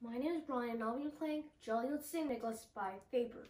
My name is Brian and I'll be playing Jolly Old St. Nicholas by Faber.